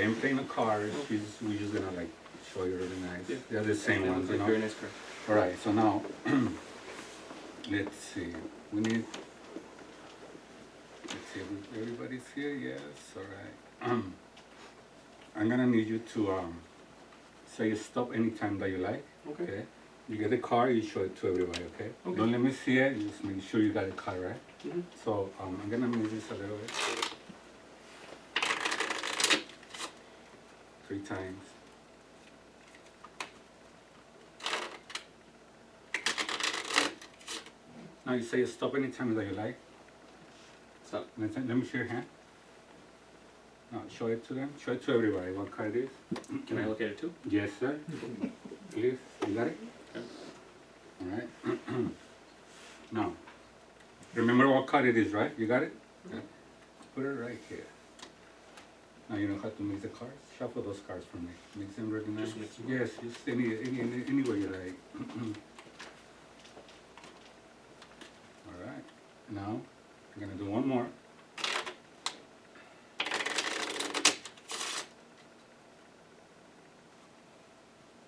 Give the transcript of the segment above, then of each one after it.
same plane of cars, she's, we're just gonna like show you really nice. Yeah. They're the same ones, you know? Very nice car. Alright, so now, let's see, we need, let's see, everybody's here, yes, alright. I'm gonna need you to, um, say you stop anytime that you like, Okay. okay? You get the car, you show it to everybody, okay? Okay. Don't let me see it, just make sure you got the car, right? Mhm. So, um, I'm gonna move this a little bit. Three times. Now you say stop anytime that you like. Stop. Let let me see your hand. Now show it to them, show it to everybody what car it is. Can I look at it too? Yes, sir. Please, you got it? Okay. All right. Now, remember what car it is, right? You got it? Yeah. Put it right here. Now you know how to mix the cards. Shuffle those cards for me. Mix them really nice. Just mix them? Yes, just any, any, any, any way you like. All right. Now, I'm gonna do one more.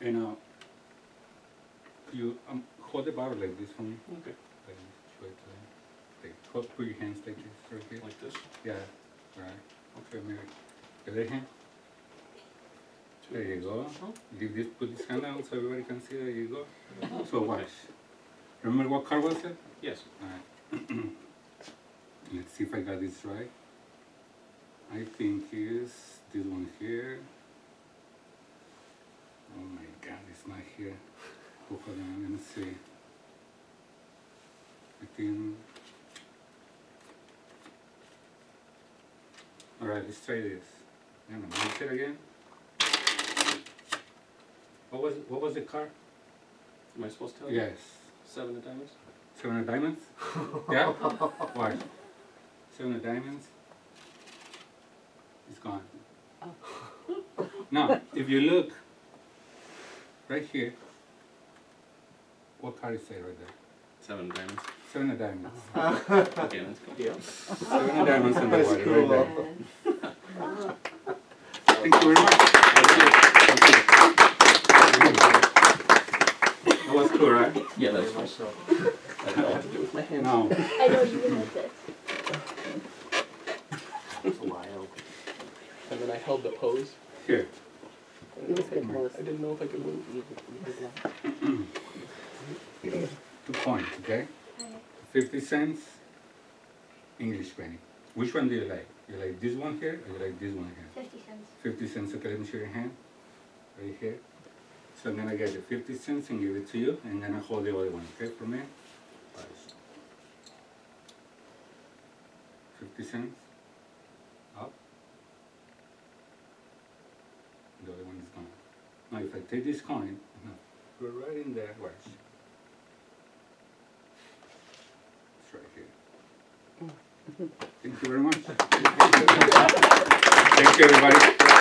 And now, you um, hold the bottle like this for me. Okay. Like this, show it to them. Like, hold, put your hands like this, right here. Like this? Yeah, All right. Okay, maybe. The. There you go. Leave this, put this hand out so everybody can see. There you go. So watch. Remember what car was it? Yes. Alright. Let's see if I got this right. I think is this one here. Oh my god, it's not here. Oh, hold on, let me see. I think. Alright, let's try this. Hang on, let me say it again. What was what was the car? Am I supposed to tell you? Yes. Seven of diamonds? Seven of diamonds? yeah? Why? Seven of diamonds. It's gone. Oh. Now, if you look right here, what card is it right there? Seven of diamonds. Seven of diamonds. Okay, let's go. Yeah. Seven of diamonds in the That's water cool. right there. Thank you very much. That was cool, right? Yeah, that's fine. I don't know what to do with my hands. Now, I know you would like this. It's wild. And then I held the pose. here. I didn't know if I could move. Two points, okay? Fifty cents, English penny. Which one do you like? You like this one here or you like this one here? Fifty cents. Fifty cents, okay, let me show your hand. Right here. So I'm gonna get the fifty cents and give it to you, and then I hold the other one, okay, for me? Fifty cents. Up. The other one is gone. Now if I take this coin, no, it right in there, watch. It's right here. Thank you very much. Thank you, everybody.